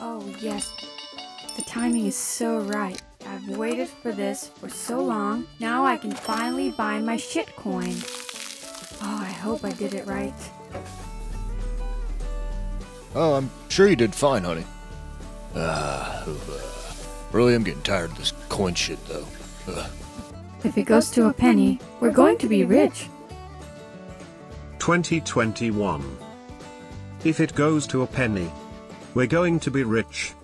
Oh, yes. The timing is so right. I've waited for this for so long. Now I can finally buy my shit coin. Oh, I hope I did it right. Oh, I'm sure you did fine, honey. Ah, uh, really, I'm getting tired of this coin shit, though. Ugh. If it goes to a penny, we're going to be rich. 2021. If it goes to a penny, we're going to be rich.